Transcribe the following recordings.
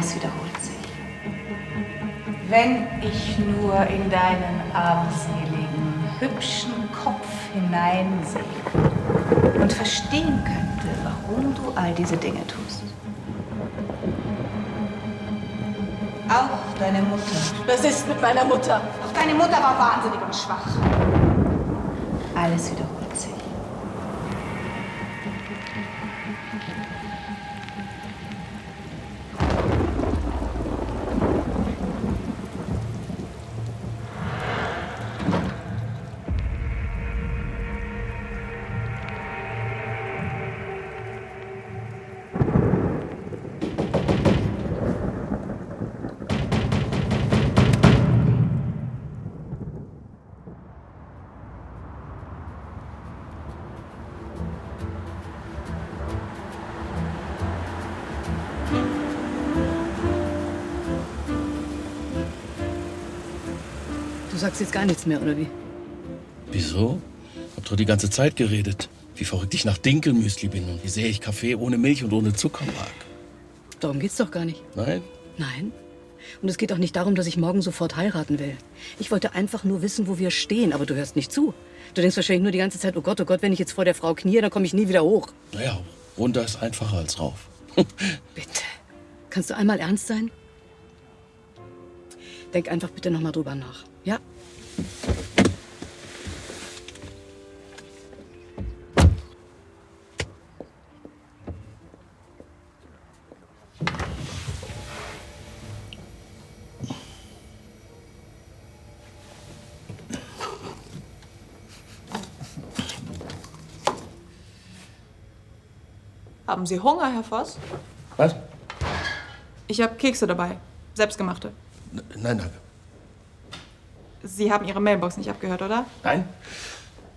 Alles wiederholt sich. Wenn ich nur in deinen armseligen, hübschen Kopf hineinsehe und verstehen könnte, warum du all diese Dinge tust. Auch deine Mutter. Was ist mit meiner Mutter? Auch deine Mutter war wahnsinnig und schwach. Alles wiederholt Du sagst jetzt gar nichts mehr, oder wie? Wieso? Hab doch die ganze Zeit geredet. Wie verrückt ich nach Dinkelmüsli bin und wie sehr ich Kaffee ohne Milch und ohne Zucker mag. Darum geht's doch gar nicht. Nein? Nein. Und es geht auch nicht darum, dass ich morgen sofort heiraten will. Ich wollte einfach nur wissen, wo wir stehen, aber du hörst nicht zu. Du denkst wahrscheinlich nur die ganze Zeit, oh Gott, oh Gott, wenn ich jetzt vor der Frau knie, dann komme ich nie wieder hoch. Naja, runter ist einfacher als rauf. Bitte. Kannst du einmal ernst sein? Denk einfach bitte noch mal drüber nach. Ja? Haben Sie Hunger, Herr Voss? Was? Ich habe Kekse dabei. Selbstgemachte. Nein, danke. Sie haben Ihre Mailbox nicht abgehört, oder? Nein?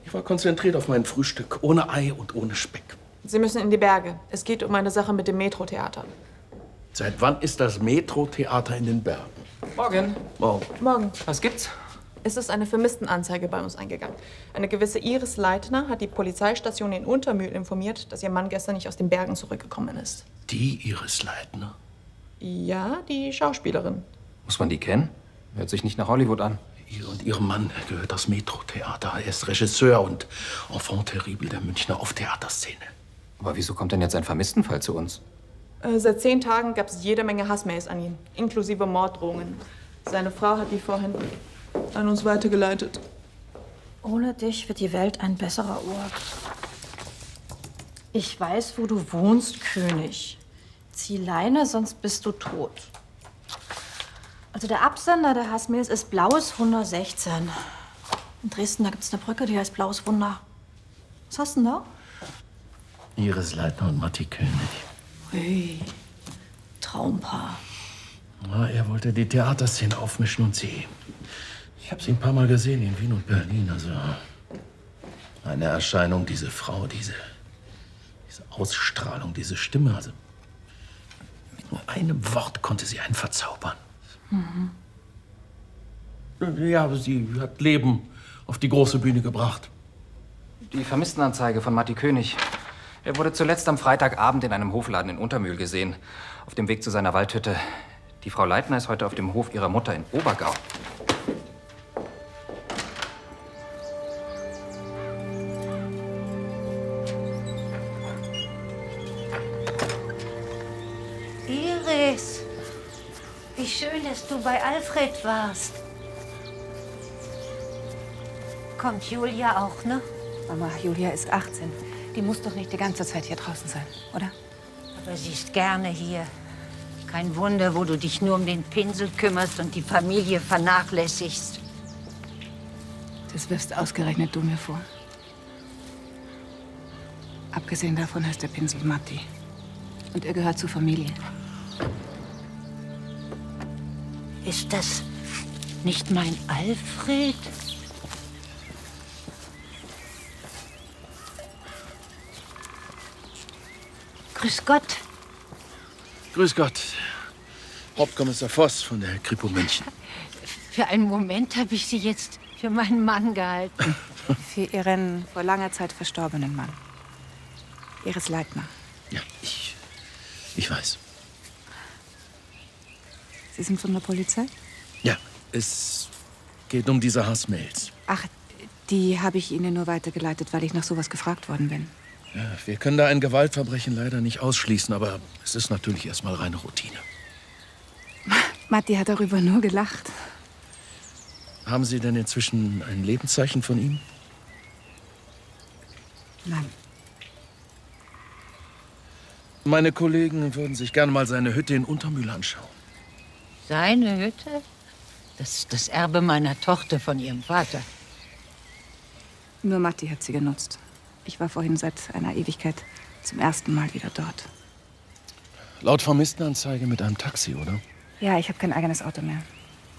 Ich war konzentriert auf mein Frühstück. Ohne Ei und ohne Speck. Sie müssen in die Berge. Es geht um eine Sache mit dem Metro-Theater. Seit wann ist das Metro-Theater in den Bergen? Morgen. Morgen. Morgen. Was gibt's? Es ist eine Vermisstenanzeige bei uns eingegangen. Eine gewisse Iris Leitner hat die Polizeistation in Untermühl informiert, dass ihr Mann gestern nicht aus den Bergen zurückgekommen ist. Die Iris Leitner? Ja, die Schauspielerin. Muss man die kennen? Hört sich nicht nach Hollywood an. Ihr und Ihrem Mann gehört das Metro-Theater. Er ist Regisseur und Enfant terrible der Münchner Off-Theaterszene. Aber wieso kommt denn jetzt ein Vermisstenfall zu uns? Äh, seit zehn Tagen gab es jede Menge Hassmails an ihn, inklusive Morddrohungen. Seine Frau hat die vorhin an uns weitergeleitet. Ohne dich wird die Welt ein besserer Ort. Ich weiß, wo du wohnst, König. Zieh Leine, sonst bist du tot. Also der Absender der Hassmails ist Blaues Wunder 16. In Dresden, da gibt's eine Brücke, die heißt Blaues Wunder. Was hast du denn da? Iris Leitner und Matti König. Ui, Traumpaar. Ja, er wollte die Theaterszene aufmischen und sie. Ich habe sie ein paar Mal gesehen in Wien und Berlin. Also eine Erscheinung, diese Frau, diese, diese Ausstrahlung, diese Stimme. Also mit nur einem Wort konnte sie einen verzaubern. Mhm. Ja, sie hat Leben auf die große Bühne gebracht. Die Vermisstenanzeige von Matti König. Er wurde zuletzt am Freitagabend in einem Hofladen in Untermühl gesehen, auf dem Weg zu seiner Waldhütte. Die Frau Leitner ist heute auf dem Hof ihrer Mutter in Obergau. Alfred warst. Kommt Julia auch, ne? Mama, Julia ist 18. Die muss doch nicht die ganze Zeit hier draußen sein, oder? Aber sie ist gerne hier. Kein Wunder, wo du dich nur um den Pinsel kümmerst und die Familie vernachlässigst. Das wirfst ausgerechnet du mir vor. Abgesehen davon heißt der Pinsel Matti. Und er gehört zur Familie. Ist das nicht mein Alfred? Grüß Gott. Grüß Gott. Hauptkommissar Voss von der Kripo München. Für einen Moment habe ich Sie jetzt für meinen Mann gehalten. Für ihren vor langer Zeit verstorbenen Mann. Iris Leitner. Ja, ich, ich weiß. Sie sind von der Polizei? Ja, es geht um diese Hassmails. Ach, die habe ich Ihnen nur weitergeleitet, weil ich nach sowas gefragt worden bin. Ja, wir können da ein Gewaltverbrechen leider nicht ausschließen, aber es ist natürlich erstmal reine Routine. Matti hat darüber nur gelacht. Haben Sie denn inzwischen ein Lebenszeichen von ihm? Nein. Meine Kollegen würden sich gerne mal seine Hütte in Untermühl anschauen. Seine Hütte? Das ist das Erbe meiner Tochter von ihrem Vater. Nur Matti hat sie genutzt. Ich war vorhin seit einer Ewigkeit zum ersten Mal wieder dort. Laut Vermisstenanzeige mit einem Taxi, oder? Ja, ich habe kein eigenes Auto mehr.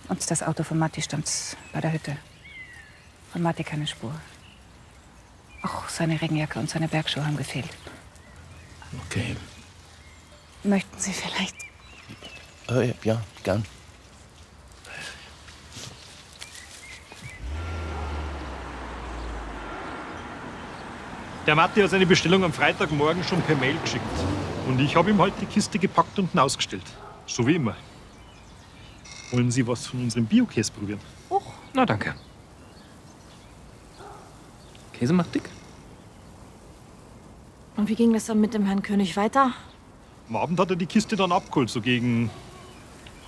Und das Auto von Matti stand bei der Hütte. Von Matti keine Spur. Auch seine Regenjacke und seine Bergschuhe haben gefehlt. Okay. Möchten Sie vielleicht Äh, ja, gern. Der Matti hat seine Bestellung am Freitagmorgen schon per Mail geschickt. Und ich habe ihm halt die Kiste gepackt und ausgestellt. So wie immer. Wollen Sie was von unserem Bio-Käse probieren? Na, danke. Käse macht dick. Und wie ging das dann mit dem Herrn König weiter? Am Abend hat er die Kiste dann abgeholt, so gegen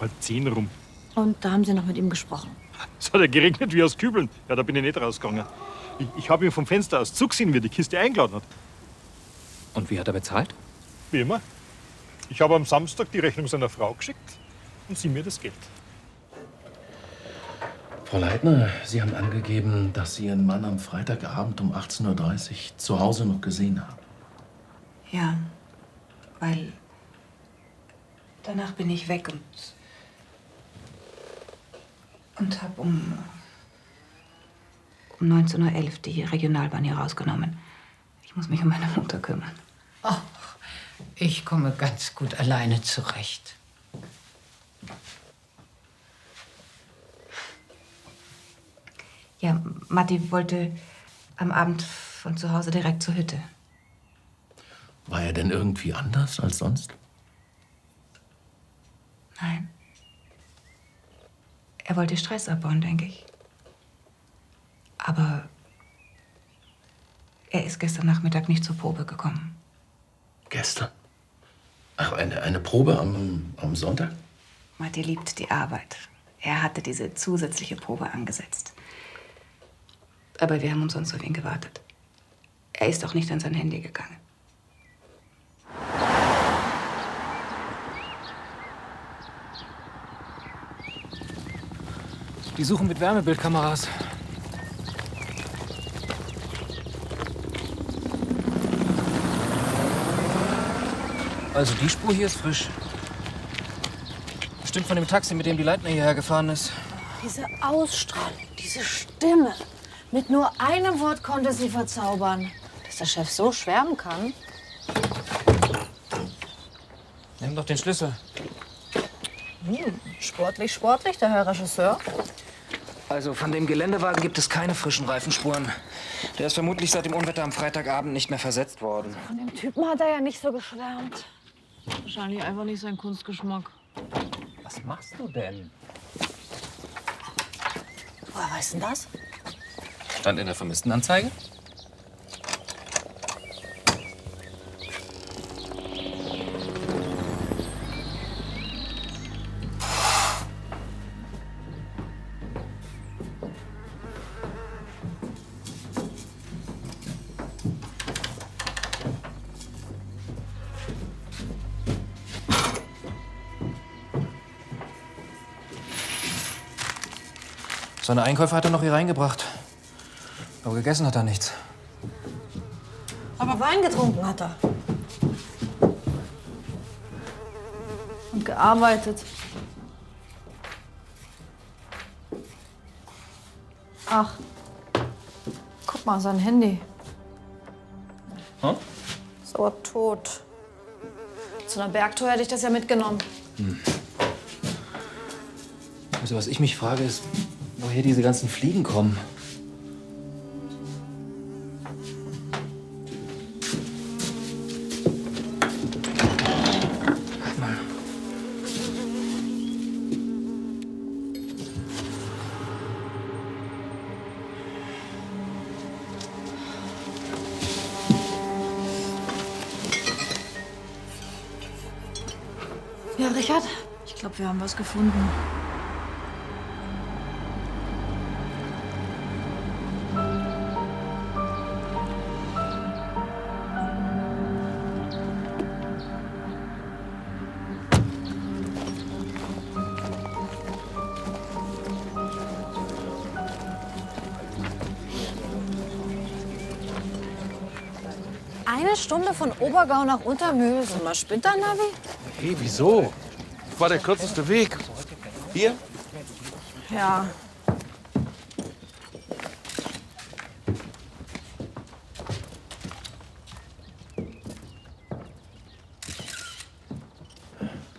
halb zehn rum. Und da haben Sie noch mit ihm gesprochen. Es hat ja geregnet wie aus Kübeln. Ja, da bin ich nicht rausgegangen. Ich, ich habe ihn vom Fenster aus zugesehen, wie er die Kiste eingeladen hat. Und wie hat er bezahlt? Wie immer. Ich habe am Samstag die Rechnung seiner Frau geschickt und sie mir das Geld. Frau Leitner, Sie haben angegeben, dass Sie Ihren Mann am Freitagabend um 18.30 Uhr zu Hause noch gesehen haben. Ja, weil danach bin ich weg und und habe um um 19.11 Uhr die Regionalbahn hier rausgenommen. Ich muss mich um meine Mutter kümmern. Ach, ich komme ganz gut alleine zurecht. Ja, Matti wollte am Abend von zu Hause direkt zur Hütte. War er denn irgendwie anders als sonst? Nein. Er wollte Stress abbauen, denke ich. Aber er ist gestern Nachmittag nicht zur Probe gekommen. Gestern? Ach, eine, eine Probe am, am Sonntag? Matti liebt die Arbeit. Er hatte diese zusätzliche Probe angesetzt. Aber wir haben umsonst auf ihn gewartet. Er ist auch nicht an sein Handy gegangen. Die suchen mit Wärmebildkameras. Also die Spur hier ist frisch. Bestimmt von dem Taxi, mit dem die Leitner hierher gefahren ist. Diese Ausstrahlung, diese Stimme. Mit nur einem Wort konnte sie verzaubern. Dass der Chef so schwärmen kann. Nimm doch den Schlüssel. Hm, sportlich, sportlich, der Herr Regisseur. Also von dem Geländewagen gibt es keine frischen Reifenspuren. Der ist vermutlich seit dem Unwetter am Freitagabend nicht mehr versetzt worden. Von dem Typen hat er ja nicht so geschwärmt. Wahrscheinlich einfach nicht sein Kunstgeschmack. Was machst du denn? Woher weiß denn das? Stand in der Vermisstenanzeige? Seine Einkäufe hat er noch hier reingebracht. Aber gegessen hat er nichts. Aber Wein getrunken hat er. Und gearbeitet. Ach, guck mal, sein Handy. Hm? Ist aber tot. Zu einer Bergtour hätte ich das ja mitgenommen. Also was ich mich frage ist, woher diese ganzen Fliegen kommen. Ja, Richard, ich glaube, wir haben was gefunden. Stunde von Obergau nach Untermühl. Sag mal, spinnt dein Navi? Hey, wieso? War der kürzeste Weg. Hier? Ja.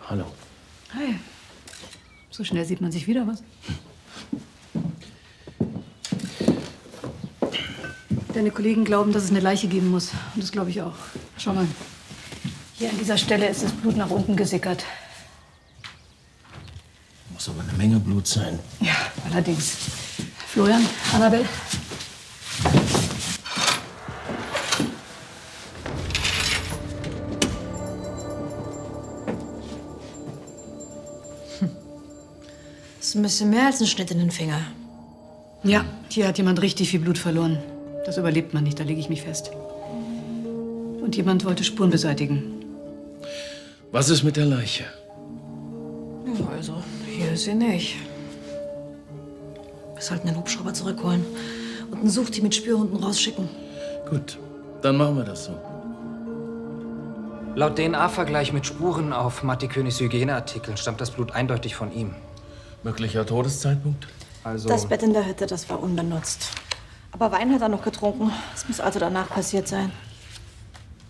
Hallo. Hi. So schnell sieht man sich wieder, was? Deine Kollegen glauben, dass es eine Leiche geben muss. Und das glaube ich auch. Schau mal. Hier an dieser Stelle ist das Blut nach unten gesickert. Muss aber eine Menge Blut sein. Ja, allerdings. Florian, Annabelle. Das ist ein bisschen mehr als ein Schnitt in den Finger. Ja, hier hat jemand richtig viel Blut verloren. Das überlebt man nicht, da lege ich mich fest. Und jemand wollte Spuren beseitigen. Was ist mit der Leiche? Ja, also, hier ist sie nicht. Wir sollten den Hubschrauber zurückholen und ein Suchteam mit Spürhunden rausschicken. Gut, dann machen wir das so. Laut DNA-Vergleich mit Spuren auf Matti Königs Hygieneartikeln stammt das Blut eindeutig von ihm. Möglicher Todeszeitpunkt? Also. Das Bett in der Hütte, das war unbenutzt. Aber Wein hat er noch getrunken. Das muss also danach passiert sein.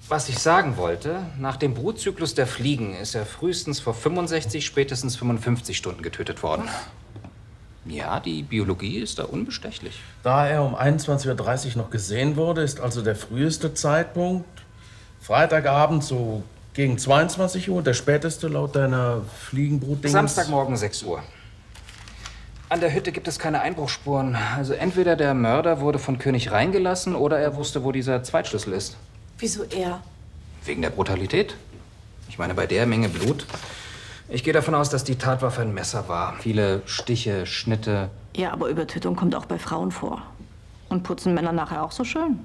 Was ich sagen wollte, nach dem Brutzyklus der Fliegen ist er frühestens vor 65, spätestens 55 Stunden getötet worden. Ja, die Biologie ist da unbestechlich. Da er um 21.30 Uhr noch gesehen wurde, ist also der früheste Zeitpunkt Freitagabend so gegen 22 Uhr, der späteste laut deiner Fliegenbrutdingens. Samstagmorgen 6 Uhr. An der Hütte gibt es keine Einbruchsspuren. Also entweder der Mörder wurde von König reingelassen oder er wusste, wo dieser Zweitschlüssel ist. Wieso er? Wegen der Brutalität. Ich meine, bei der Menge Blut. Ich gehe davon aus, dass die Tatwaffe ein Messer war. Viele Stiche, Schnitte. Ja, aber Übertötung kommt auch bei Frauen vor. Und putzen Männer nachher auch so schön?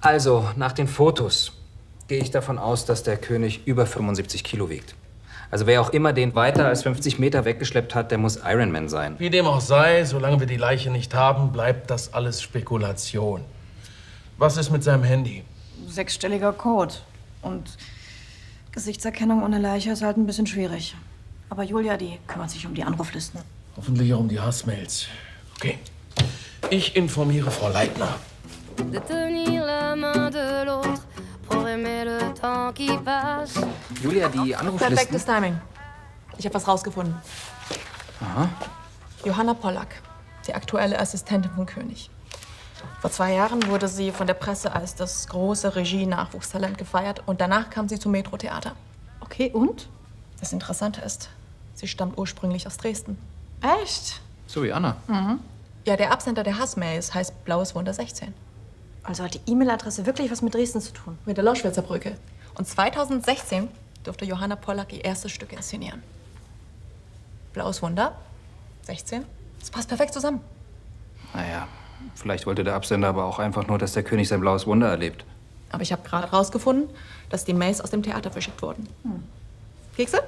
Also, nach den Fotos gehe ich davon aus, dass der König über 75 Kilo wiegt. Also wer auch immer den weiter als 50 Meter weggeschleppt hat, der muss Ironman sein. Wie dem auch sei, solange wir die Leiche nicht haben, bleibt das alles Spekulation. Was ist mit seinem Handy? Sechsstelliger Code. Und Gesichtserkennung ohne Leiche ist halt ein bisschen schwierig. Aber Julia, die kümmert sich um die Anruflisten. Hoffentlich auch um die Hassmails. Okay. Ich informiere Frau Leitner. de tenir la main de l'autre Julia, die Anruflisten... Perfektes Timing. Ich habe was rausgefunden. Aha. Johanna Pollack, die aktuelle Assistentin von König. Vor zwei Jahren wurde sie von der Presse als das große Regie-Nachwuchstalent gefeiert und danach kam sie zum Metro-Theater. Okay, und? Das Interessante ist, sie stammt ursprünglich aus Dresden. Echt? So wie Anna. Mhm. Ja, der Absender der Hassmails heißt Blaues Wunder 16. Also hat die E-Mail-Adresse wirklich was mit Dresden zu tun? Mit der Loschwitzer Brücke. Und 2016 durfte Johanna Pollack ihr erstes Stück inszenieren. Blaues Wunder 16. Das passt perfekt zusammen. Naja, vielleicht wollte der Absender aber auch einfach nur, dass der König sein blaues Wunder erlebt. Aber ich habe gerade rausgefunden, dass die Mails aus dem Theater verschickt wurden. Kekse?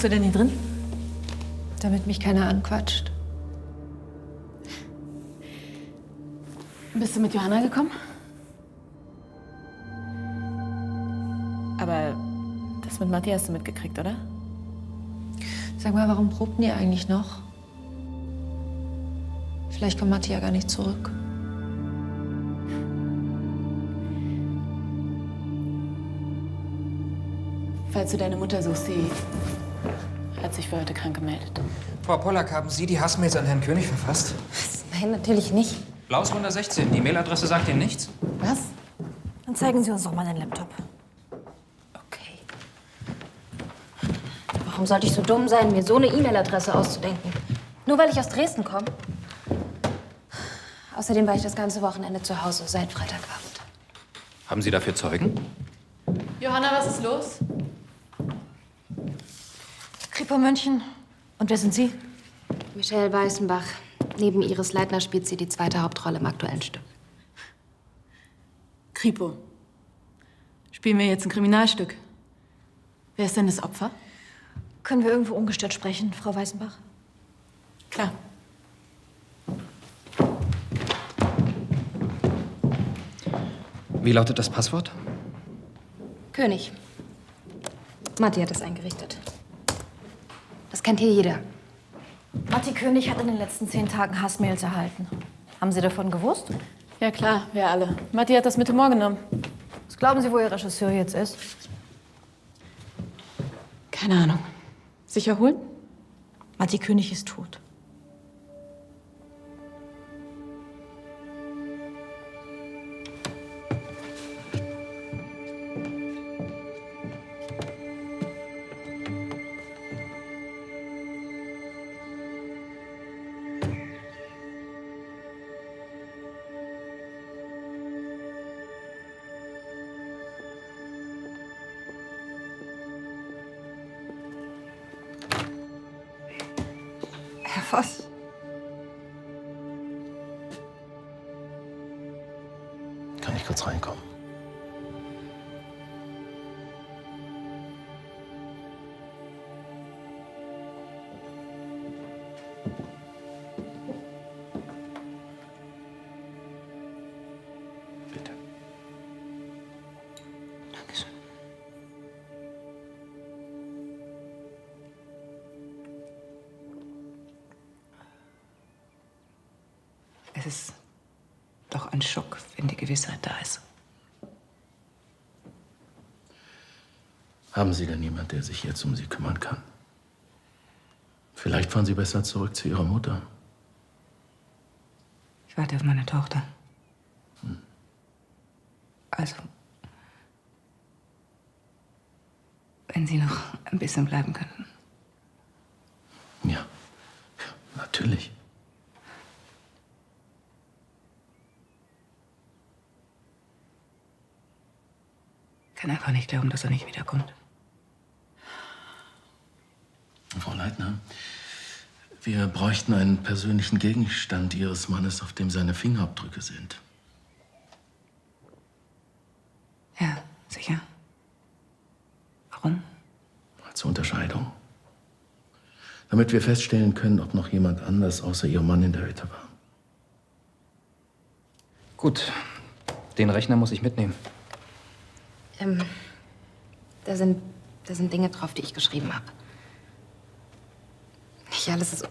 Guckst du denn hier drin? Damit mich keiner anquatscht. Bist du mit Johanna gekommen? Aber das mit Matthias hast du mitgekriegt, oder? Sag mal, warum probten die eigentlich noch? Vielleicht kommt Matthias ja gar nicht zurück. Falls du deine Mutter suchst, sie hat sich für heute krank gemeldet. Frau Pollack, haben Sie die Hassmails an Herrn König verfasst? Nein, natürlich nicht. Blaus 116, die Mailadresse sagt Ihnen nichts? Was? Dann zeigen Sie uns doch mal den Laptop. Warum sollte ich so dumm sein, mir so eine E-Mail-Adresse auszudenken? Nur weil ich aus Dresden komme? Außerdem war ich das ganze Wochenende zu Hause, seit Freitagabend. Haben Sie dafür Zeugen? Johanna, was ist los? Kripo München. Und wer sind Sie? Michelle Weißenbach. Neben Iris Leitner spielt sie die zweite Hauptrolle im aktuellen Stück. Kripo. Spielen wir jetzt ein Kriminalstück? Wer ist denn das Opfer? Können wir irgendwo ungestört sprechen, Frau Weißenbach? Klar. Wie lautet das Passwort? König. Matti hat es eingerichtet. Das kennt hier jeder. Matti König hat in den letzten zehn Tagen Hassmails erhalten. Haben Sie davon gewusst? Ja klar, wir alle. Matti hat das mit Humor genommen. Was glauben Sie, wo Ihr Regisseur jetzt ist? Keine Ahnung. Sicher holen? Matti König ist tot. Es ist doch ein Schock, wenn die Gewissheit da ist. Haben Sie denn jemand, der sich jetzt um Sie kümmern kann? Vielleicht fahren Sie besser zurück zu Ihrer Mutter. Ich warte auf meine Tochter. Also, wenn Sie noch ein bisschen bleiben könnten. Ja, natürlich. Ich glauben, dass er nicht wiederkommt. Frau Leitner, wir bräuchten einen persönlichen Gegenstand Ihres Mannes, auf dem seine Fingerabdrücke sind. Ja, sicher. Warum? Als Unterscheidung. Damit wir feststellen können, ob noch jemand anders außer Ihrem Mann in der Hütte war. Gut, den Rechner muss ich mitnehmen. Ähm, da sind, da sind Dinge drauf, die ich geschrieben habe. Nicht alles ist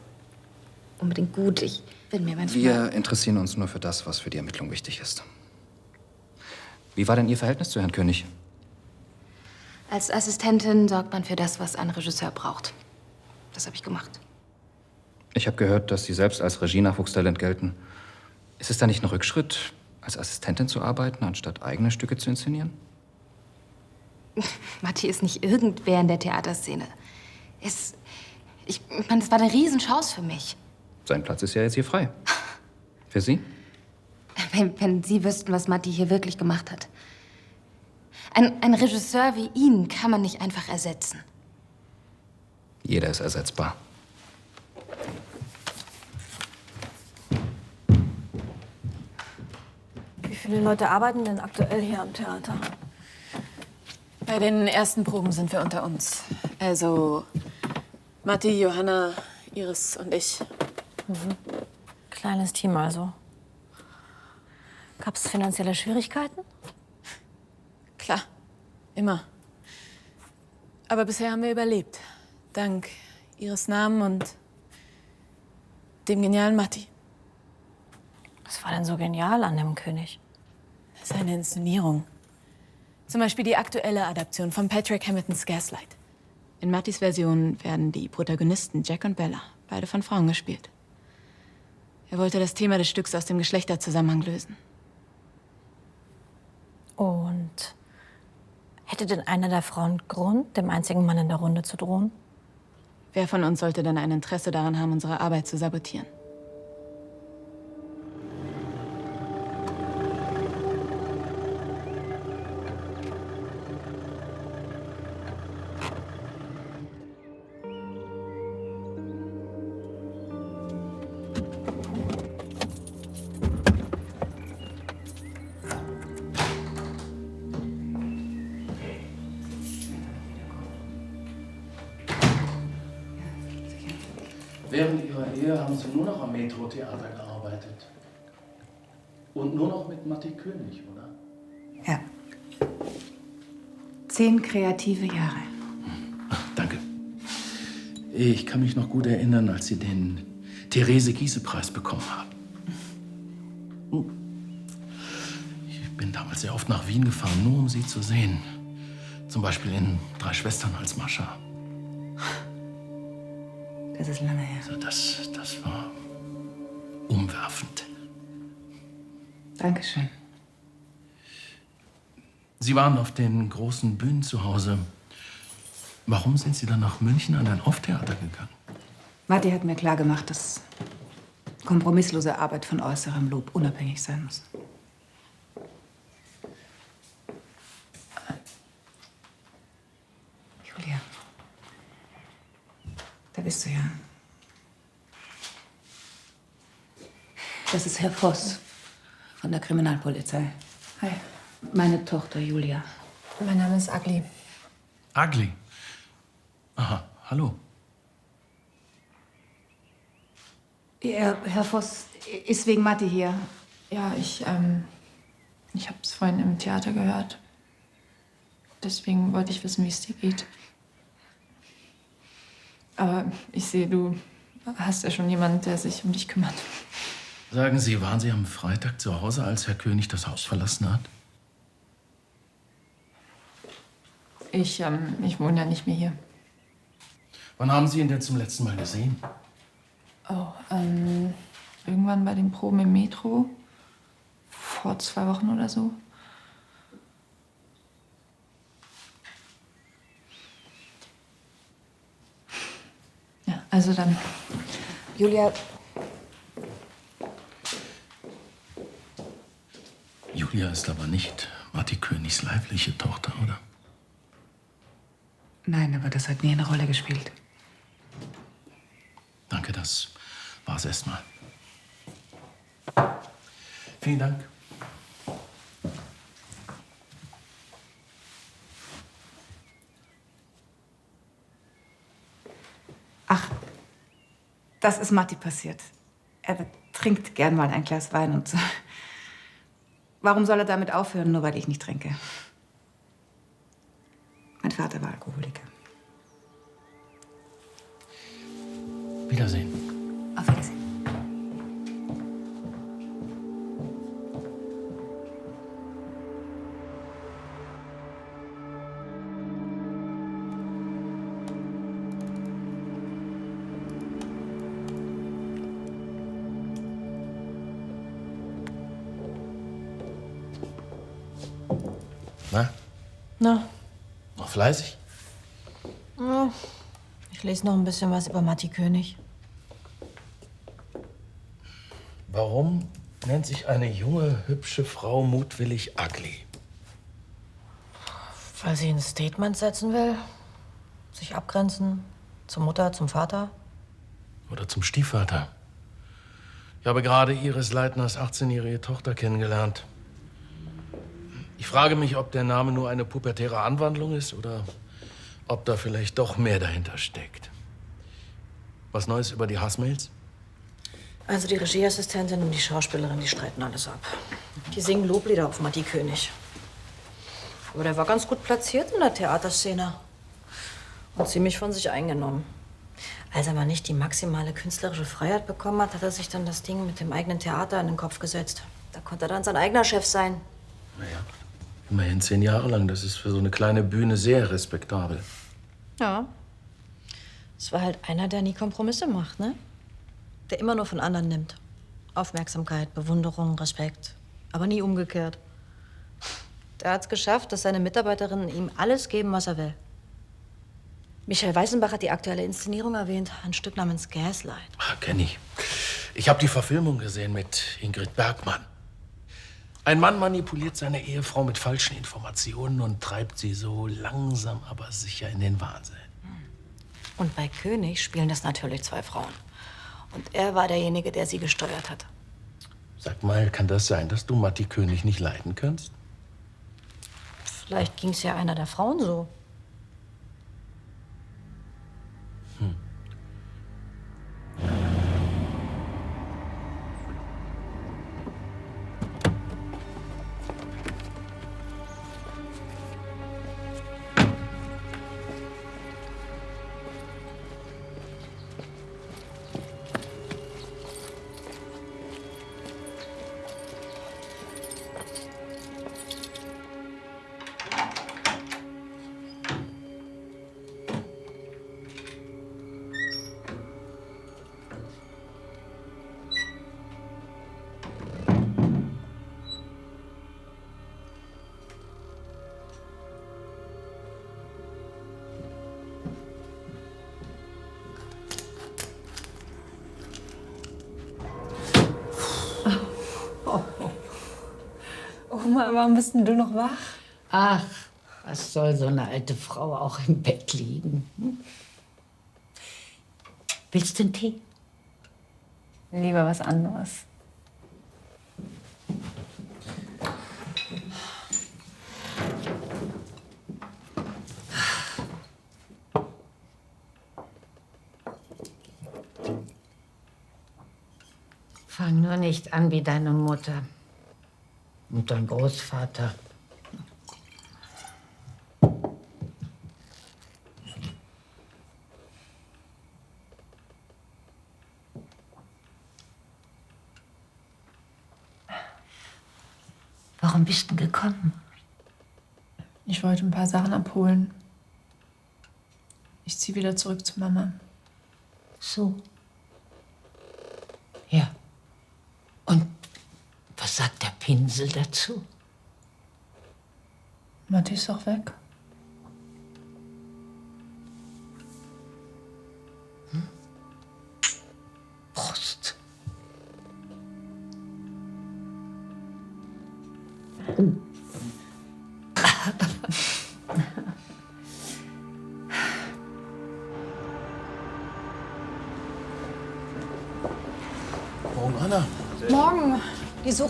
unbedingt gut. Ich bin mir manchmal... Wir interessieren uns nur für das, was für die Ermittlung wichtig ist. Wie war denn Ihr Verhältnis zu Herrn König? Als Assistentin sorgt man für das, was ein Regisseur braucht. Das habe ich gemacht. Ich habe gehört, dass Sie selbst als Regienachwuchstalent gelten. Ist es da nicht ein Rückschritt, als Assistentin zu arbeiten, anstatt eigene Stücke zu inszenieren? Matti ist nicht irgendwer in der Theaterszene. Es, ich meine, das war eine Riesenchance für mich. Sein Platz ist ja jetzt hier frei. Für Sie? Wenn, wenn Sie wüssten, was Matti hier wirklich gemacht hat. Ein, ein Regisseur wie ihn kann man nicht einfach ersetzen. Jeder ist ersetzbar. Wie viele Leute arbeiten denn aktuell hier am Theater? Bei den ersten Proben sind wir unter uns. Also Matti, Johanna, Iris und ich. Mhm. Kleines Team also. Gab es finanzielle Schwierigkeiten? Klar, immer. Aber bisher haben wir überlebt. Dank Ihres Namen und dem genialen Matti. Was war denn so genial an dem König? Seine Inszenierung. Zum Beispiel die aktuelle Adaption von Patrick Hamiltons Gaslight. In Mattys Version werden die Protagonisten Jack und Bella, beide von Frauen gespielt. Er wollte das Thema des Stücks aus dem Geschlechterzusammenhang lösen. Und hätte denn einer der Frauen Grund, dem einzigen Mann in der Runde zu drohen? Wer von uns sollte denn ein Interesse daran haben, unsere Arbeit zu sabotieren? Metro-Theater gearbeitet. Und nur noch mit Matti König, oder? Ja. Zehn kreative Jahre. Danke. Ich kann mich noch gut erinnern, als Sie den Therese-Giese-Preis bekommen haben. Ich bin damals sehr oft nach Wien gefahren, nur um Sie zu sehen. Zum Beispiel in Drei Schwestern als Mascha. Das ist lange her. Also das, das war umwerfend. Dankeschön. Sie waren auf den großen Bühnen zu Hause. Warum sind Sie dann nach München an ein Off-Theater gegangen? Matti hat mir klargemacht, dass kompromisslose Arbeit von äußerem Lob unabhängig sein muss. Julia. Da bist du ja. Das ist Herr Voss von der Kriminalpolizei. Hi. Meine Tochter Julia. Mein Name ist Agli. Ugly. Aha, hallo. Ja, Herr Voss ist wegen Matti hier. Ja, ich, ähm, ich habe es vorhin im Theater gehört. Deswegen wollte ich wissen, wie es dir geht. Aber ich sehe, du hast ja schon jemanden, der sich um dich kümmert. Sagen Sie, waren Sie am Freitag zu Hause, als Herr König das Haus verlassen hat? Ich, ähm, ich wohne ja nicht mehr hier. Wann haben Sie ihn denn zum letzten Mal gesehen? Oh, ähm, irgendwann bei den Proben im Metro. Vor zwei Wochen oder so. Ja, also dann. Julia, Julia ist aber nicht Matti Königs leibliche Tochter, oder? Nein, aber das hat nie eine Rolle gespielt. Danke, das war's erstmal. Vielen Dank. Das ist Matti passiert. Er trinkt gern mal ein Glas Wein und so. Warum soll er damit aufhören, nur weil ich nicht trinke? Mein Vater war Alkoholiker. 30? Ja, ich lese noch ein bisschen was über Matti König. Warum nennt sich eine junge, hübsche Frau mutwillig ugly? Weil sie ein Statement setzen will. Sich abgrenzen. Zur Mutter, zum Vater. Oder zum Stiefvater. Ich habe gerade Iris Leitners 18-jährige Tochter kennengelernt. Ich frage mich, ob der Name nur eine pubertäre Anwandlung ist oder ob da vielleicht doch mehr dahinter steckt. Was Neues über die Hassmails? Also die Regieassistentin und die Schauspielerin, die streiten alles ab. Die singen Loblieder auf Matti König. Aber der war ganz gut platziert in der Theaterszene. Und ziemlich von sich eingenommen. Als er mal nicht die maximale künstlerische Freiheit bekommen hat, hat er sich dann das Ding mit dem eigenen Theater in den Kopf gesetzt. Da konnte er dann sein eigener Chef sein. Naja. Immerhin zehn Jahre lang. Das ist für so eine kleine Bühne sehr respektabel. Ja. Es war halt einer, der nie Kompromisse macht, ne? Der immer nur von anderen nimmt. Aufmerksamkeit, Bewunderung, Respekt. Aber nie umgekehrt. Der hat's geschafft, dass seine Mitarbeiterinnen ihm alles geben, was er will. Michael Weißenbach hat die aktuelle Inszenierung erwähnt. Ein Stück namens Gaslight. Ah, kenn ich. Ich habe die Verfilmung gesehen mit Ingrid Bergmann. Ein Mann manipuliert seine Ehefrau mit falschen Informationen und treibt sie so langsam aber sicher in den Wahnsinn. Und bei König spielen das natürlich zwei Frauen. Und er war derjenige, der sie gesteuert hat. Sag mal, kann das sein, dass du Matti König nicht leiden kannst? Vielleicht ging's ja einer der Frauen so. Oma, warum bist denn du noch wach? Ach, was soll so eine alte Frau auch im Bett liegen? Hm? Willst du einen Tee? Lieber was anderes. Fang nur nicht an wie deine Mutter und dein Großvater. Warum bist du gekommen? Ich wollte ein paar Sachen abholen. Ich ziehe wieder zurück zu Mama. So. Ja. Und was sagt der Pinsel dazu? Matti ist doch weg.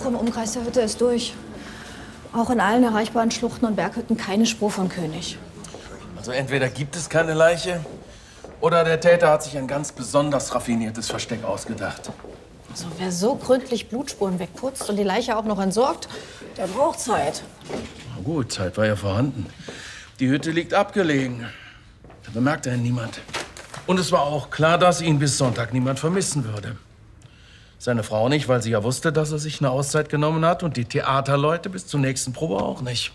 Im Umkreis der Hütte ist durch. Auch in allen erreichbaren Schluchten und Berghütten keine Spur von König. Also entweder gibt es keine Leiche oder der Täter hat sich ein ganz besonders raffiniertes Versteck ausgedacht. Also wer so gründlich Blutspuren wegputzt und die Leiche auch noch entsorgt, der braucht Zeit. Na gut, Zeit war ja vorhanden. Die Hütte liegt abgelegen. Da bemerkte ihn niemand. Und es war auch klar, dass ihn bis Sonntag niemand vermissen würde. Seine Frau nicht, weil sie ja wusste, dass er sich eine Auszeit genommen hat und die Theaterleute bis zur nächsten Probe auch nicht.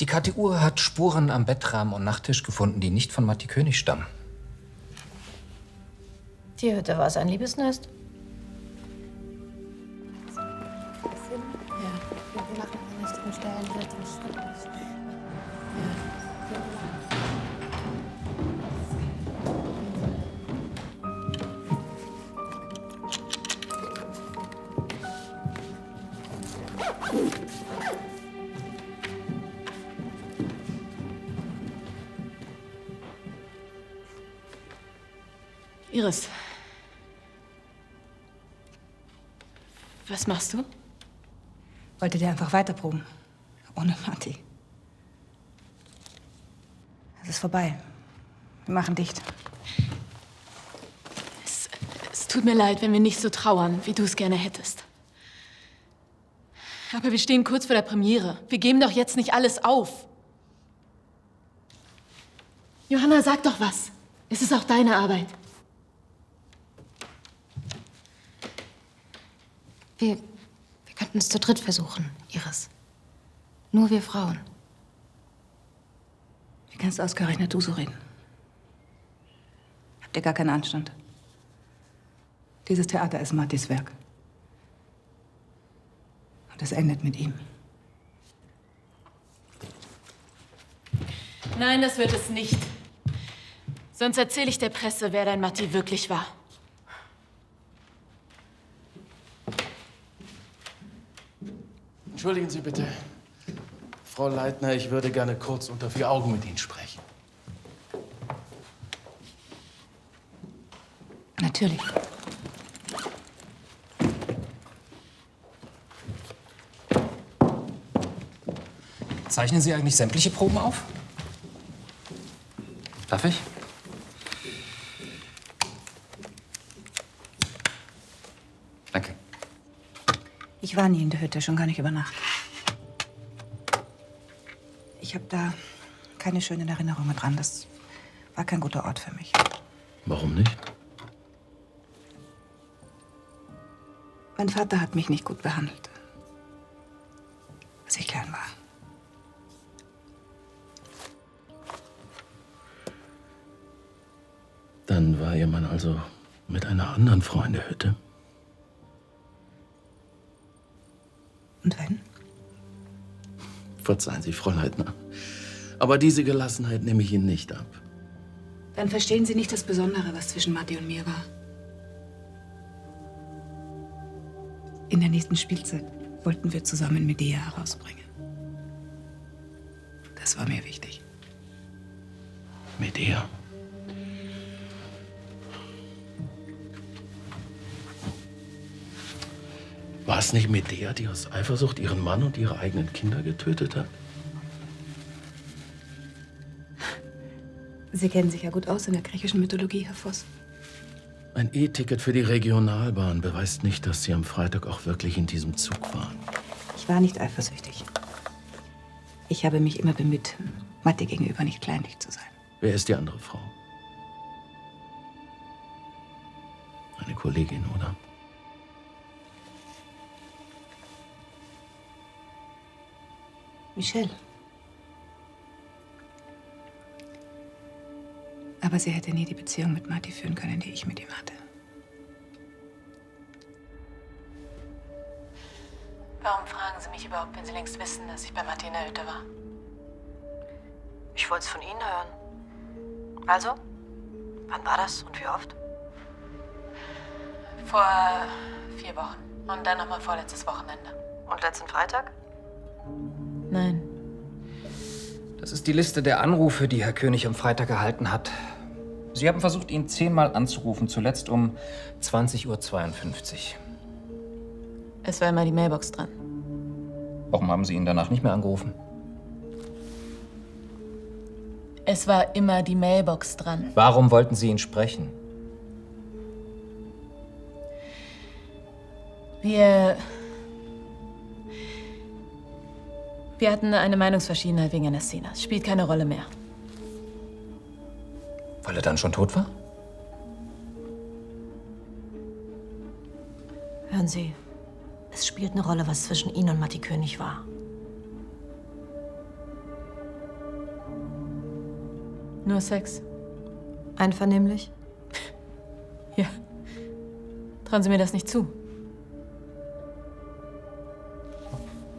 Die KTU hat Spuren am Bettrahmen und Nachttisch gefunden, die nicht von Matti König stammen. Die Hütte war sein Liebesnest. Iris. Was machst du? Wollte dir einfach weiterproben. Ohne Matti. Es ist vorbei. Wir machen dicht. Es, es tut mir leid, wenn wir nicht so trauern, wie du es gerne hättest. Aber wir stehen kurz vor der Premiere. Wir geben doch jetzt nicht alles auf. Johanna, sag doch was. Es ist auch deine Arbeit. Wir, wir könnten es zu dritt versuchen, Iris. Nur wir Frauen. Wie kannst ausgerechnet du so reden? Habt ihr gar keinen Anstand? Dieses Theater ist Mattis Werk. Und es endet mit ihm. Nein, das wird es nicht. Sonst erzähle ich der Presse, wer dein Matti wirklich war. Entschuldigen Sie bitte. Frau Leitner, ich würde gerne kurz unter vier Augen mit Ihnen sprechen. Natürlich. Zeichnen Sie eigentlich sämtliche Proben auf? Darf ich? Ich war nie in der Hütte, schon gar nicht über Nacht. Ich habe da keine schönen Erinnerungen dran. Das war kein guter Ort für mich. Warum nicht? Mein Vater hat mich nicht gut behandelt. Als ich klein war. Dann war Ihr Mann also mit einer anderen Frau in der Hütte. Verzeihen Sie, Frau Leitner. Aber diese Gelassenheit nehme ich Ihnen nicht ab. Dann verstehen Sie nicht das Besondere, was zwischen Matti und mir war. In der nächsten Spielzeit wollten wir zusammen Medea herausbringen. Das war mir wichtig. Medea. Es nicht Medea, die aus Eifersucht ihren Mann und ihre eigenen Kinder getötet hat? Sie kennen sich ja gut aus in der griechischen Mythologie, Herr Voss. Ein E-Ticket für die Regionalbahn beweist nicht, dass Sie am Freitag auch wirklich in diesem Zug waren. Ich war nicht eifersüchtig. Ich habe mich immer bemüht, Matti gegenüber nicht kleinlich zu sein. Wer ist die andere Frau? Eine Kollegin, oder? Michelle. Aber sie hätte nie die Beziehung mit Matti führen können, die ich mit ihm hatte. Warum fragen Sie mich überhaupt, wenn Sie längst wissen, dass ich bei Matti in der Hütte war? Ich wollte es von Ihnen hören. Also? Wann war das und wie oft? Vor vier Wochen. Und dann nochmal vorletztes Wochenende. Und letzten Freitag? Nein. Das ist die Liste der Anrufe, die Herr König am Freitag erhalten hat. Sie haben versucht, ihn zehnmal anzurufen, zuletzt um 20.52 Uhr. Es war immer die Mailbox dran. Warum haben Sie ihn danach nicht mehr angerufen? Es war immer die Mailbox dran. Warum wollten Sie ihn sprechen? Wir. Wir hatten eine Meinungsverschiedenheit wegen einer Szene. Es spielt keine Rolle mehr. Weil er dann schon tot war? Hören Sie, es spielt eine Rolle, was zwischen Ihnen und Matti König war. Nur Sex. Einvernehmlich? Ja. Trauen Sie mir das nicht zu?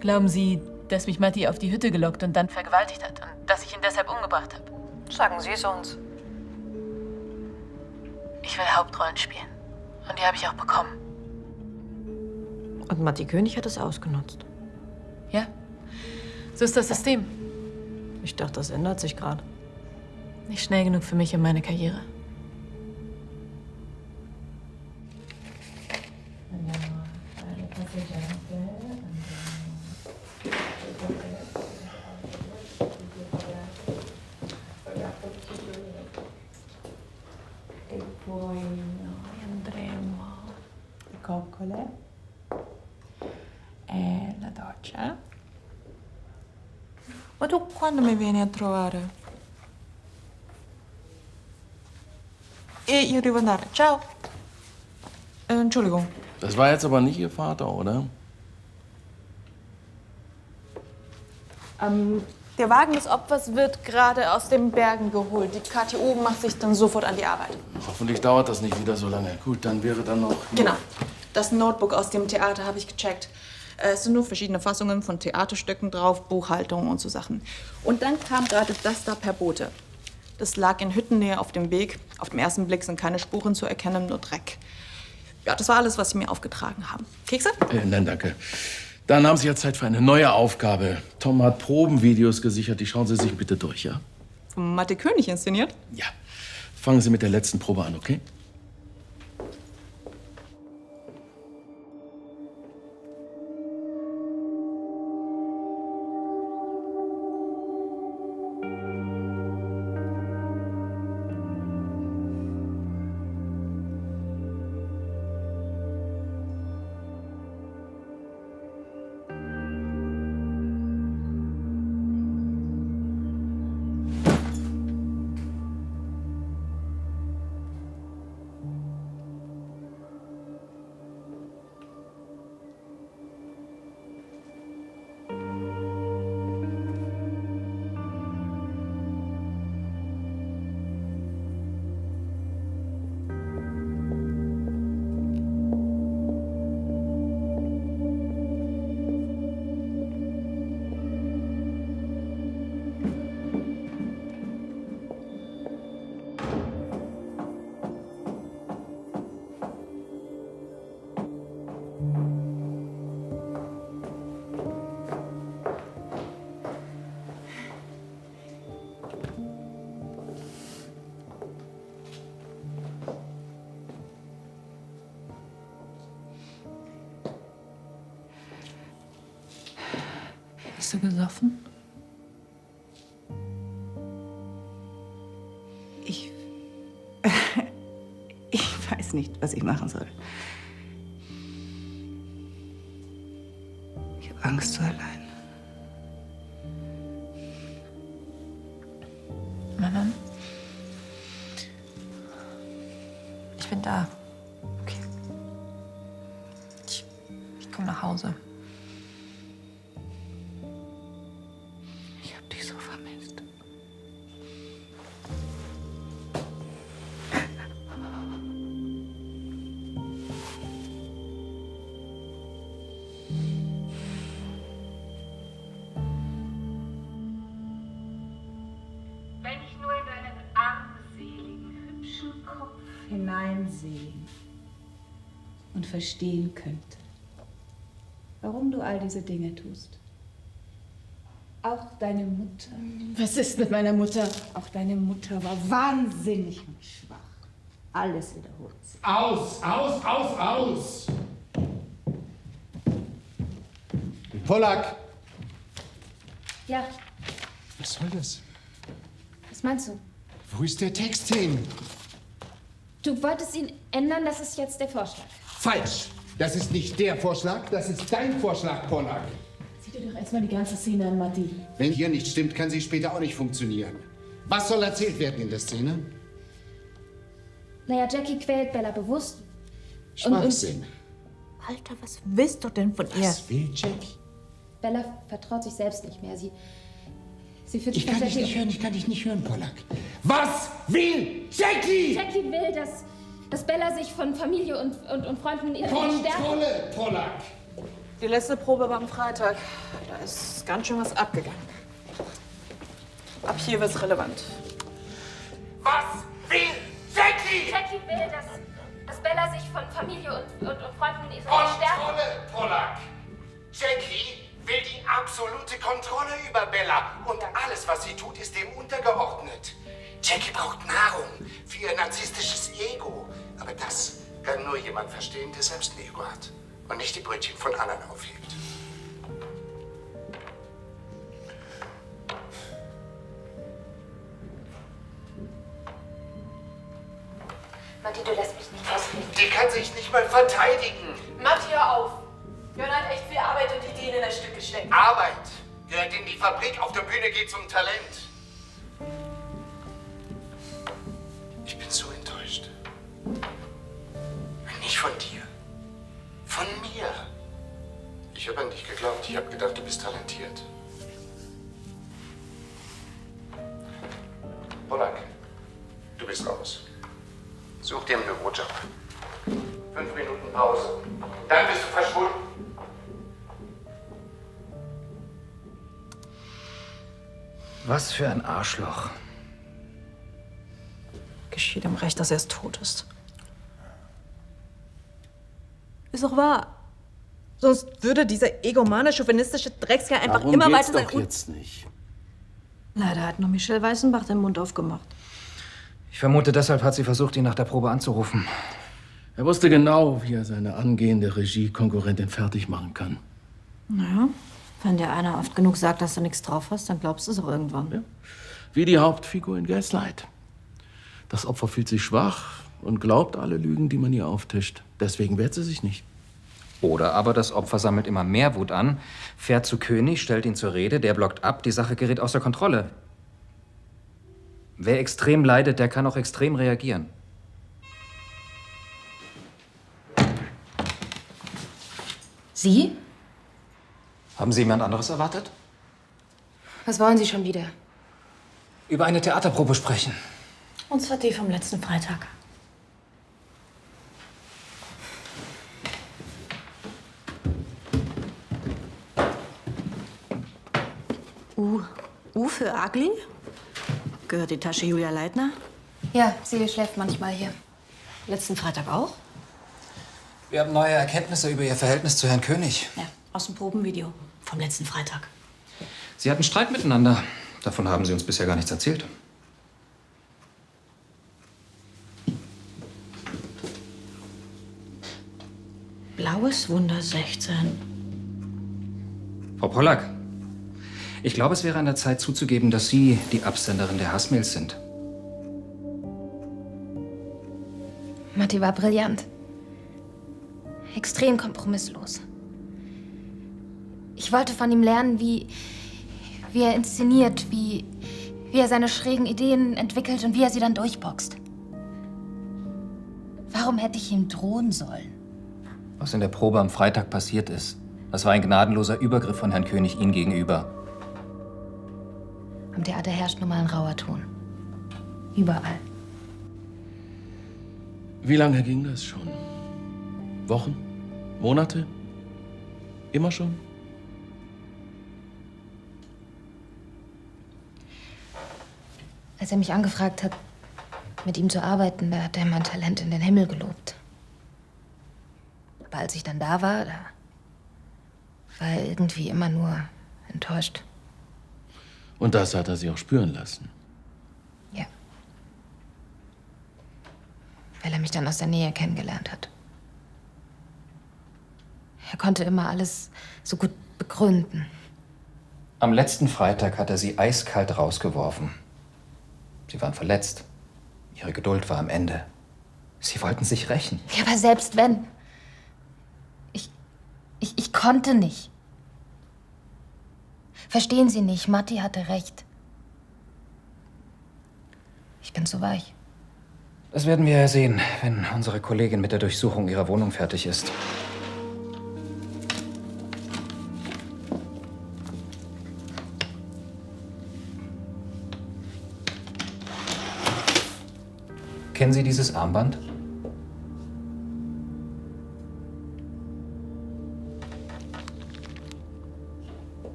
Glauben Sie, dass mich Matti auf die Hütte gelockt und dann vergewaltigt hat und dass ich ihn deshalb umgebracht habe? Sagen Sie es uns. Ich will Hauptrollen spielen. Und die habe ich auch bekommen. Und Matti König hat es ausgenutzt. Ja. So ist das System. Ich dachte, das ändert sich gerade. Nicht schnell genug für mich und meine Karriere. A trovare? E io devo andare. Ciao. Äh, Entschuldigung. Das war jetzt aber nicht Ihr Vater, oder? Ähm, der Wagen des Opfers wird gerade aus den Bergen geholt. Die KTU macht sich dann sofort an die Arbeit. Hoffentlich dauert das nicht wieder so lange. Gut, dann wäre dann noch. Genau. Das Notebook aus dem Theater habe ich gecheckt. Äh, Es sind nur verschiedene Fassungen von Theaterstücken drauf, Buchhaltung und so Sachen. Und dann kam gerade das da per Bote. Das lag in Hüttennähe auf dem Weg. Auf den ersten Blick sind keine Spuren zu erkennen, nur Dreck. Ja, das war alles, was sie mir aufgetragen haben. Kekse? Äh, nein, danke. Dann haben Sie ja Zeit für eine neue Aufgabe. Tom hat Probenvideos gesichert. Die schauen Sie sich bitte durch, ja? Von Mathe König inszeniert? Ja. Fangen Sie mit der letzten Probe an, okay? Gesoffen? Ich. ich weiß nicht, was ich machen soll. Verstehen könnte, warum du all diese Dinge tust. Auch deine Mutter. Was ist mit meiner Mutter? Auch deine Mutter war wahnsinnig und schwach. Alles wiederholt sich. Aus, aus, aus, aus! Pollack! Ja, Was soll das? was meinst du? Wo ist der Text hin? Du wolltest ihn ändern, das ist jetzt der Vorschlag. Falsch! Das ist nicht der Vorschlag, das ist dein Vorschlag, Pollack. Sieh dir doch erstmal die ganze Szene an, Matti. Wenn hier nicht stimmt, kann sie später auch nicht funktionieren. Was soll erzählt werden in der Szene? Naja, Jackie quält Bella bewusst. Schwachsinn. Alter, was willst du denn von ihr? Was will Jackie? Bella vertraut sich selbst nicht mehr. Sie, sie fühlt Ich sich kann von dich nicht hören, ich kann dich nicht hören, Pollack. Was will Jackie? Jackie will, dass, dass Bella sich von Familie und, und, und Freunden ihrer stärken. Kontrolle, Pollack! Die letzte Probe war am Freitag. Da ist ganz schön was abgegangen. Ab hier wird's relevant. Was will Jackie? Jackie will, dass, dass Bella sich von Familie und, und, und Freunden ihrer stärken. Kontrolle, Pollack! Jackie will die absolute Kontrolle über Bella. Und alles, was sie tut, ist dem untergeordnet. Jackie braucht Nahrung für ihr narzisstisches Ego. Aber das kann nur jemand verstehen, der selbst ein Ego hat. Und nicht die Brötchen von anderen aufhebt. Matti, du lässt mich nicht ausreden. Die kann sich nicht mal verteidigen. Matti, hör auf. Jörn hat echt viel Arbeit und Ideen in das Stück gesteckt. Arbeit gehört in die Fabrik. Auf der Bühne geht's um Talent. Dass er es tot ist. Ist doch wahr. Sonst würde dieser egomane, chauvinistische Dreckskerl einfach Darum immer weiter sein. doch jetzt nicht. Leider hat nur Michelle Weißenbach den Mund aufgemacht. Ich vermute, deshalb hat sie versucht, ihn nach der Probe anzurufen. Er wusste genau, wie er seine angehende Regiekonkurrentin fertig machen kann. Naja, wenn dir einer oft genug sagt, dass du nichts drauf hast, dann glaubst du es auch irgendwann. Wie die Hauptfigur in Gaslight. Das Opfer fühlt sich schwach und glaubt alle Lügen, die man ihr auftischt. Deswegen wehrt sie sich nicht. Oder aber das Opfer sammelt immer mehr Wut an, fährt zu König, stellt ihn zur Rede, der blockt ab, die Sache gerät außer Kontrolle. Wer extrem leidet, der kann auch extrem reagieren. Sie? Haben Sie jemand anderes erwartet? Was wollen Sie schon wieder? Über eine Theaterprobe sprechen. Und zwar die vom letzten Freitag. U. U für Ugly? Gehört die Tasche Julia Leitner? Ja, sie schläft manchmal hier. Letzten Freitag auch? Wir haben neue Erkenntnisse über Ihr Verhältnis zu Herrn König. Ja, aus dem Probenvideo vom letzten Freitag. Sie hatten Streit miteinander. Davon haben Sie uns bisher gar nichts erzählt. Blaues Wunder 16. Frau Pollack, ich glaube, es wäre an der Zeit zuzugeben, dass Sie die Absenderin der Hassmails sind. Matti war brillant. Extrem kompromisslos. Ich wollte von ihm lernen, wie, wie er inszeniert, wie, wie er seine schrägen Ideen entwickelt und wie er sie dann durchboxt. Warum hätte ich ihm drohen sollen? Was in der Probe am Freitag passiert ist, das war ein gnadenloser Übergriff von Herrn König Ihnen gegenüber. Am Theater herrscht nun mal ein rauer Ton. Überall. Wie lange ging das schon? Wochen? Monate? Immer schon? Als er mich angefragt hat, mit ihm zu arbeiten, da hat er mein Talent in den Himmel gelobt. Aber als ich dann da war, da war er irgendwie immer nur enttäuscht. Und das hat er sie auch spüren lassen. Ja. Weil er mich dann aus der Nähe kennengelernt hat. Er konnte immer alles so gut begründen. Am letzten Freitag hat er Sie eiskalt rausgeworfen. Sie waren verletzt. Ihre Geduld war am Ende. Sie wollten sich rächen. Ja, aber selbst wenn. Ich, ich, konnte nicht. Verstehen Sie nicht, Matti hatte recht. Ich bin zu weich. Das werden wir ja sehen, wenn unsere Kollegin mit der Durchsuchung Ihrer Wohnung fertig ist. Kennen Sie dieses Armband?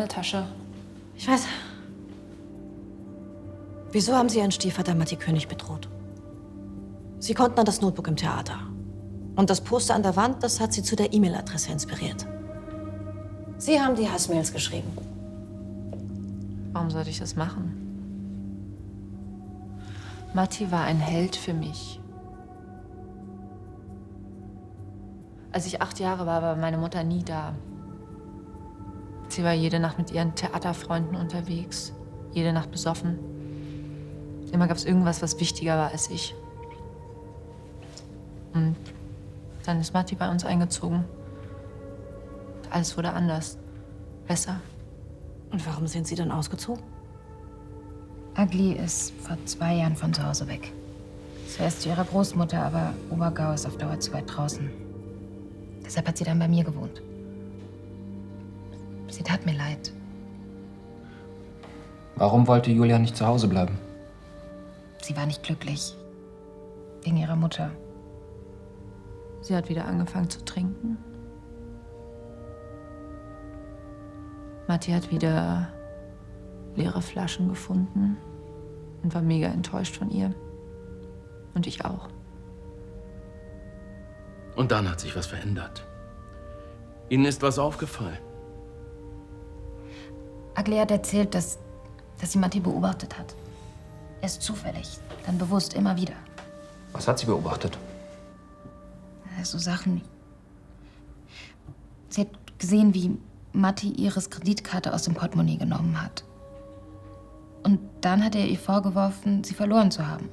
Meine Tasche. Ich weiß. Wieso haben Sie Ihren Stiefvater Matti König bedroht? Sie konnten an das Notebook im Theater. Und das Poster an der Wand, das hat Sie zu der E-Mail-Adresse inspiriert. Sie haben die Hassmails geschrieben. Warum sollte ich das machen? Matti war ein Held für mich. Als ich acht Jahre war, war meine Mutter nie da. Sie war jede Nacht mit ihren Theaterfreunden unterwegs. Jede Nacht besoffen. Immer gab es irgendwas, was wichtiger war als ich. Und dann ist Matti bei uns eingezogen. Alles wurde anders. Besser. Und warum sind Sie dann ausgezogen? Agli ist vor zwei Jahren von zu Hause weg. Zuerst zu ihrer Großmutter, aber Obergau ist auf Dauer zu weit draußen. Deshalb hat sie dann bei mir gewohnt. Sie tat mir leid. Warum wollte Julia nicht zu Hause bleiben? Sie war nicht glücklich. Wegen ihrer Mutter. Sie hat wieder angefangen zu trinken. Matti hat wieder leere Flaschen gefunden und war mega enttäuscht von ihr. Und ich auch. Und dann hat sich was verändert. Ihnen ist was aufgefallen. Agli hat erzählt, dass, dass sie Matti beobachtet hat. Erst zufällig, dann bewusst immer wieder. Was hat sie beobachtet? So Sachen. Sie hat gesehen, wie Matti Iris Kreditkarte aus dem Portemonnaie genommen hat. Und dann hat er ihr vorgeworfen, sie verloren zu haben.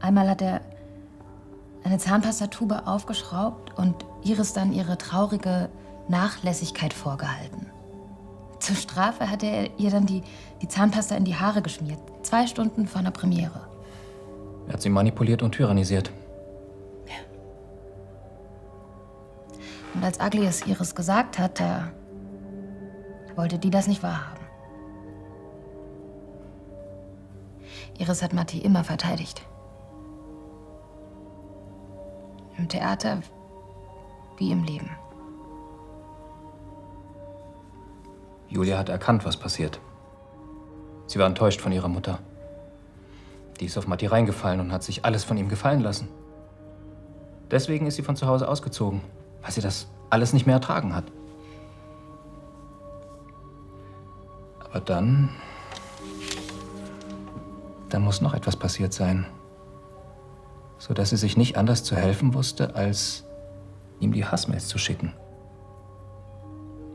Einmal hat er eine Zahnpastatube aufgeschraubt und Iris dann ihre traurige Nachlässigkeit vorgehalten. Zur Strafe hat er ihr dann die, die Zahnpasta in die Haare geschmiert. Zwei Stunden vor einer Premiere. Er hat sie manipuliert und tyrannisiert. Und als Agli es Iris gesagt hat, da wollte die das nicht wahrhaben. Iris hat Matti immer verteidigt. Im Theater wie im Leben. Julia hat erkannt, was passiert. Sie war enttäuscht von ihrer Mutter. Die ist auf Matti reingefallen und hat sich alles von ihm gefallen lassen. Deswegen ist sie von zu Hause ausgezogen, weil sie das alles nicht mehr ertragen hat. Aber dann. Dann muss noch etwas passiert sein. Sodass sie sich nicht anders zu helfen wusste, als ihm die Hassmails zu schicken.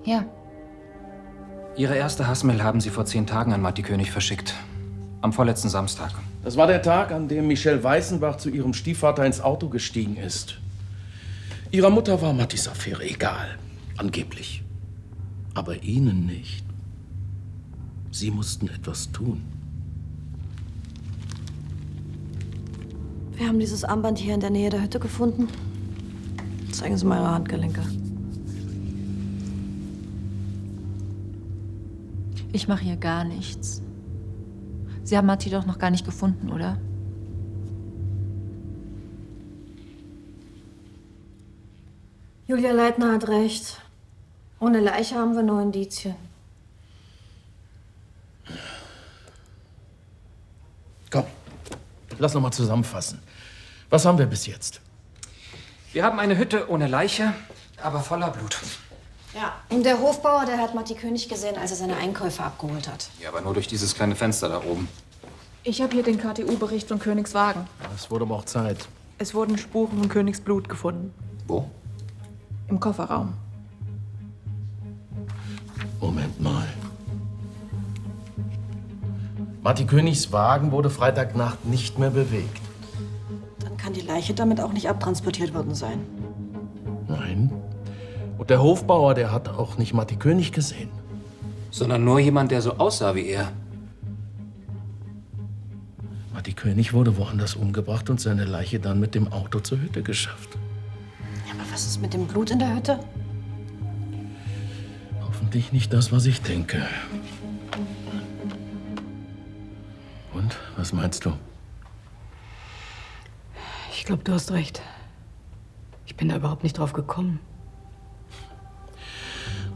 Ja, Ihre erste Hassmail haben Sie vor zehn Tagen an Matti König verschickt. Am vorletzten Samstag. Das war der Tag, an dem Michelle Weißenbach zu ihrem Stiefvater ins Auto gestiegen ist. Ihrer Mutter war Mattis Affäre egal. Angeblich. Aber Ihnen nicht. Sie mussten etwas tun. Wir haben dieses Armband hier in der Nähe der Hütte gefunden. Zeigen Sie mal Ihre Handgelenke. Ich mache hier gar nichts. Sie haben Matti doch noch gar nicht gefunden, oder? Julia Leitner hat recht. Ohne Leiche haben wir nur Indizien. Komm, lass noch mal zusammenfassen. Was haben wir bis jetzt? Wir haben eine Hütte ohne Leiche, aber voller Blut. Ja. Und der Hofbauer, der hat Matti König gesehen, als er seine Einkäufe abgeholt hat. Ja, aber nur durch dieses kleine Fenster da oben. Ich habe hier den KTU-Bericht von Königswagen. Es wurde aber auch Zeit. Es wurden Spuren von Königsblut gefunden. Wo? Im Kofferraum. Moment mal. Matti Königs Wagen wurde Freitagnacht nicht mehr bewegt. Dann kann die Leiche damit auch nicht abtransportiert worden sein. Nein. Und der Hofbauer, der hat auch nicht Matti König gesehen. Sondern nur jemand, der so aussah wie er. Matti König wurde woanders umgebracht und seine Leiche dann mit dem Auto zur Hütte geschafft. Aber was ist mit dem Blut in der Hütte? Hoffentlich nicht das, was ich denke. Und, was meinst du? Ich glaube, du hast recht. Ich bin da überhaupt nicht drauf gekommen.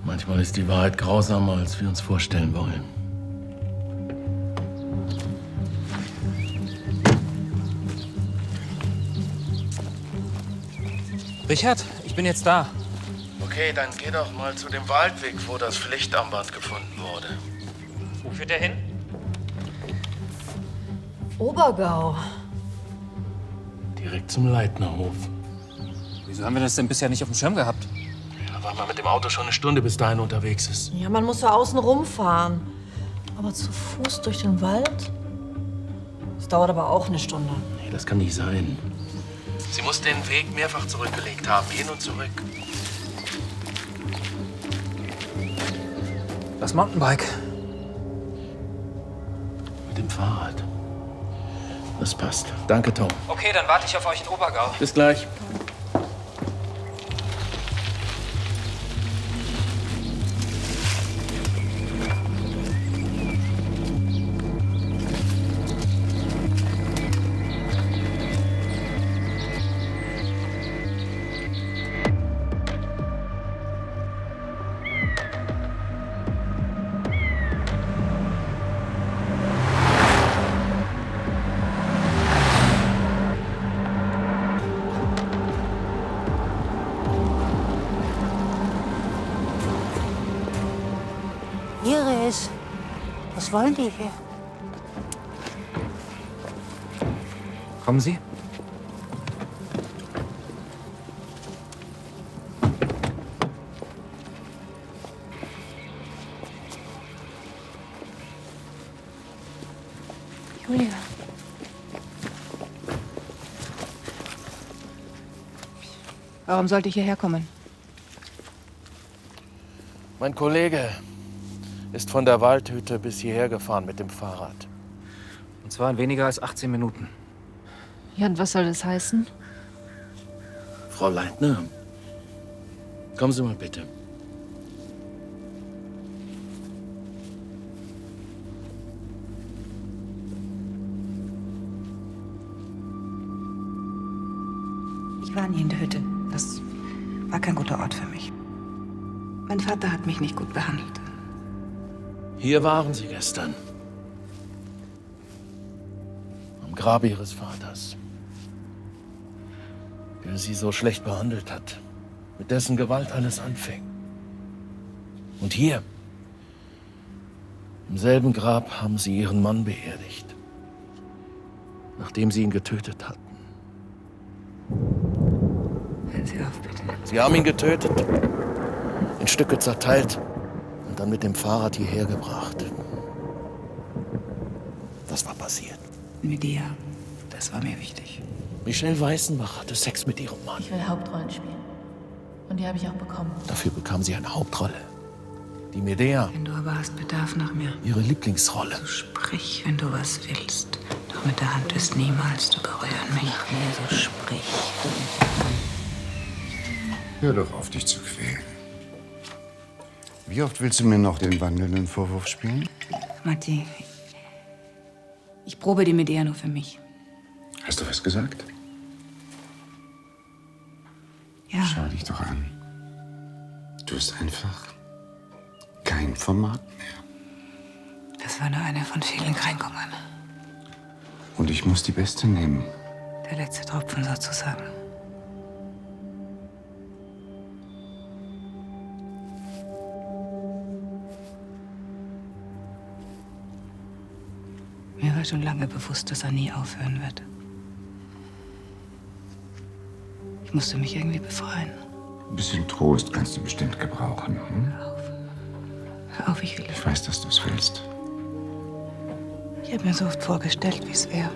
Manchmal ist die Wahrheit grausamer, als wir uns vorstellen wollen. Richard, ich bin jetzt da. Okay, dann geh doch mal zu dem Waldweg, wo das Pflichtarmband gefunden wurde. Wo führt der hin? Obergau. Direkt zum Leitnerhof. Wieso haben wir das denn bisher nicht auf dem Schirm gehabt? Weil man mit dem Auto schon eine Stunde bis dahin unterwegs ist. Ja, man muss so außen rumfahren. Aber zu Fuß durch den Wald? Das dauert aber auch eine Stunde. Nee, das kann nicht sein. Sie muss den Weg mehrfach zurückgelegt haben, hin und zurück. Das Mountainbike. Mit dem Fahrrad. Das passt. Danke, Tom. Okay, dann warte ich auf euch in Obergau. Bis gleich. Was wollen die hier? Kommen Sie? Julia. Warum sollte ich hierher kommen? Mein Kollege ist von der Waldhütte bis hierher gefahren mit dem Fahrrad. Und zwar in weniger als 18 Minuten. Ja, und was soll das heißen? Frau Leitner, kommen Sie mal bitte. Ich war nie in der Hütte. Das war kein guter Ort für mich. Mein Vater hat mich nicht gut behandelt. Hier waren Sie gestern. Am Grab Ihres Vaters. Der Sie so schlecht behandelt hat. Mit dessen Gewalt alles anfing. Und hier, im selben Grab, haben Sie Ihren Mann beerdigt. Nachdem Sie ihn getötet hatten. Hören Sie auf, bitte. Sie haben ihn getötet, in Stücke zerteilt und dann mit dem Fahrrad hierher gebracht. Was war passiert? Mit dir. Das war mir wichtig. Michelle Weißenbach hatte Sex mit ihrem Mann. Ich will Hauptrollen spielen. Und die habe ich auch bekommen. Dafür bekam sie eine Hauptrolle. Die Medea, Wenn du aber hast Bedarf nach mir, ihre Lieblingsrolle. sprich, wenn du was willst. Doch mit der Hand wirst niemals zu berühren mich. Nach mir, so sprich. Hör doch auf, dich zu quälen. Wie oft willst du mir noch den wandelnden Vorwurf spielen? Matti, ich probe die Medea nur für mich. Hast du was gesagt? Ja. Schau dich doch an. Du bist einfach kein Format mehr. Das war nur eine von vielen Kränkungen. Und ich muss die beste nehmen. Der letzte Tropfen sozusagen. War schon lange bewusst, dass er nie aufhören wird. Ich musste mich irgendwie befreien. Ein bisschen Trost kannst du bestimmt gebrauchen. Hm? Hör auf, ich will. Ich weiß, dass du es willst. Ich habe mir so oft vorgestellt, wie es wäre.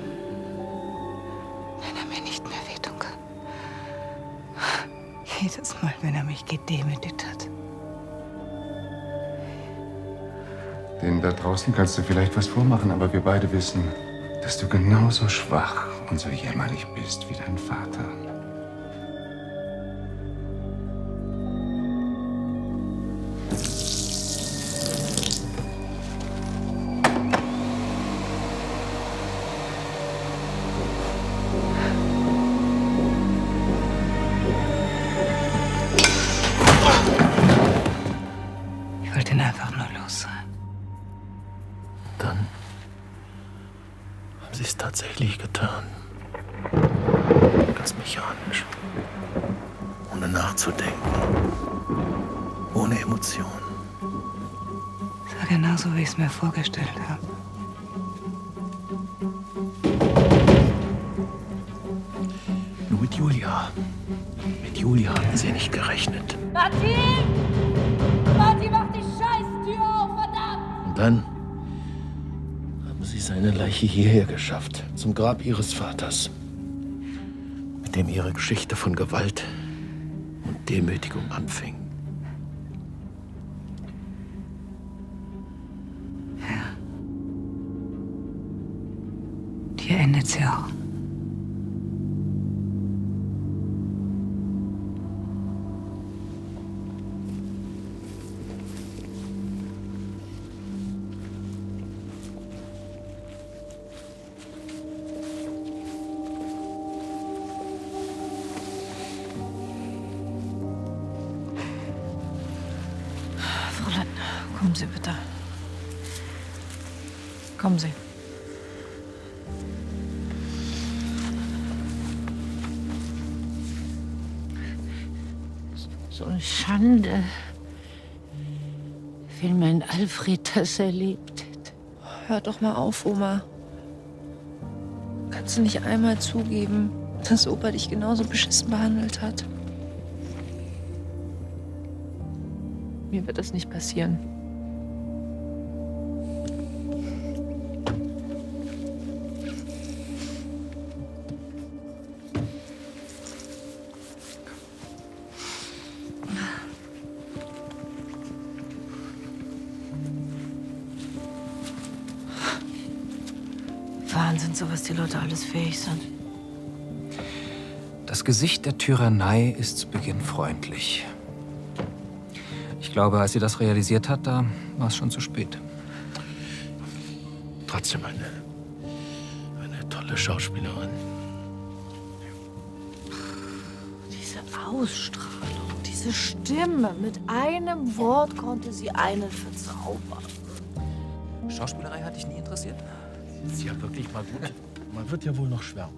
Wenn er mir nicht mehr wehtun kann. Jedes Mal, wenn er mich gedemütigt hat. Denn da draußen kannst du vielleicht was vormachen, aber wir beide wissen, dass du genauso schwach und so jämmerlich bist wie dein Vater. Vorgestellt habe. Nur mit Julia. Mit Julia hatten sie nicht gerechnet. Martin! Martin, mach die Scheißtür auf, verdammt! Und dann haben sie seine Leiche hierher geschafft, zum Grab ihres Vaters, mit dem ihre Geschichte von Gewalt und Demütigung anfing. Hier endet Schande. Wenn mein Alfred das erlebt hätte. Hör doch mal auf, Oma. Kannst du nicht einmal zugeben, dass Opa dich genauso beschissen behandelt hat? Mir wird das nicht passieren. Leute alles fähig sind. Das Gesicht der Tyrannei ist zu Beginn freundlich. Ich glaube, als sie das realisiert hat, da war es schon zu spät. Trotzdem eine, eine tolle Schauspielerin. Diese Ausstrahlung, diese Stimme. Mit einem Wort konnte sie einen verzaubern. Schauspielerei hat dich nie interessiert? Ist ja wirklich mal gut. Man wird ja wohl noch schwärmen.